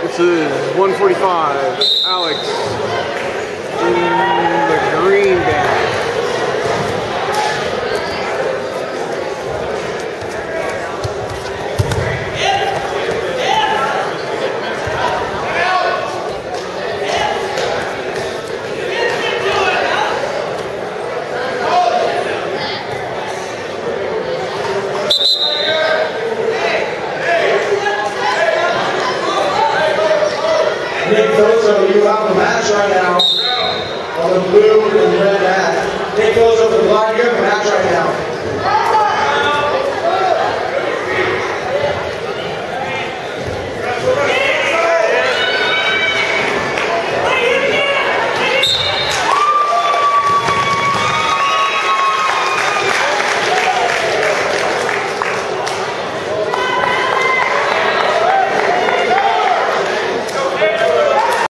This is 145. Alex Nick Kozo, you have the match right now. On the blue and red hat. Nick Kozo for Glide, you have the match right now.